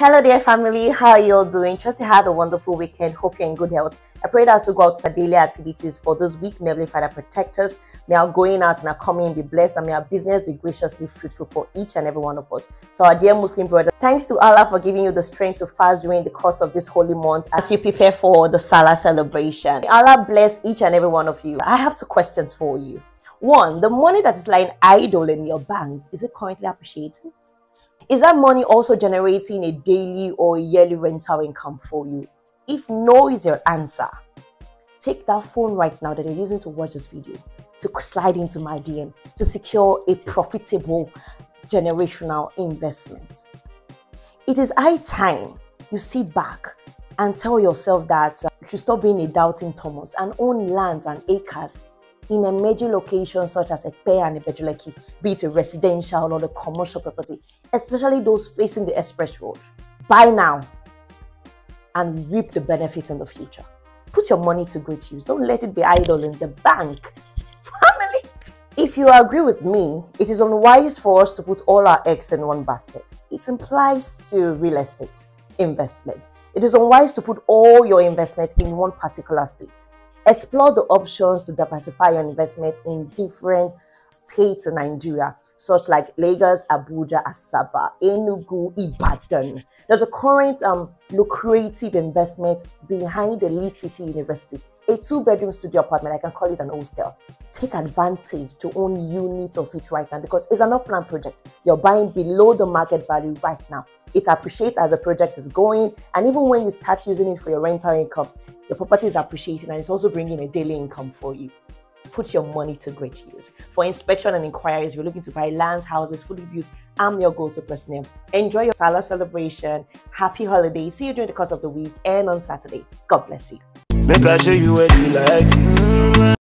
Hello there family, how are you all doing? Trust you had a wonderful weekend. Hope you're in good health. I pray that as we go out to the daily activities for this week, may Father protect us. May our going out and our coming be blessed and may our business be graciously fruitful for each and every one of us. So our dear Muslim brother, thanks to Allah for giving you the strength to fast during the course of this holy month as you prepare for the Salah celebration. May Allah bless each and every one of you. I have two questions for you. One, the money that is lying idle in your bank, is it currently appreciating? Is that money also generating a daily or yearly rental income for you? If no is your answer, take that phone right now that you're using to watch this video to slide into my DM to secure a profitable generational investment. It is high time you sit back and tell yourself that uh, you should stop being a doubting Thomas and own lands and acres in a major location such as Epe and Ibeju-Lekki, be it a residential or a commercial property, especially those facing the express road. Buy now and reap the benefits in the future. Put your money to great use. Don't let it be idle in the bank. Family, if you agree with me, it is unwise for us to put all our eggs in one basket. It implies to real estate investment. It is unwise to put all your investment in one particular state. Explore the options to diversify your investment in different states in Nigeria, such like Lagos, Abuja, Asaba, Enugu, Ibadan. There's a current um, lucrative investment behind the Lead City University, a two-bedroom studio apartment. I can call it an hostel. Take advantage to own units of it right now because it's an off-plan project. You're buying below the market value right now. It appreciates as the project is going, and even when you start using it for your rental income, the property is appreciating and it's also bringing a daily income for you. Put your money to great use. For inspection and inquiries, you're looking to buy lands, houses, fully built, I'm your go-to person. Enjoy your Salah celebration. Happy holidays. See you during the course of the week and on Saturday. God bless you. Make I show you what you like.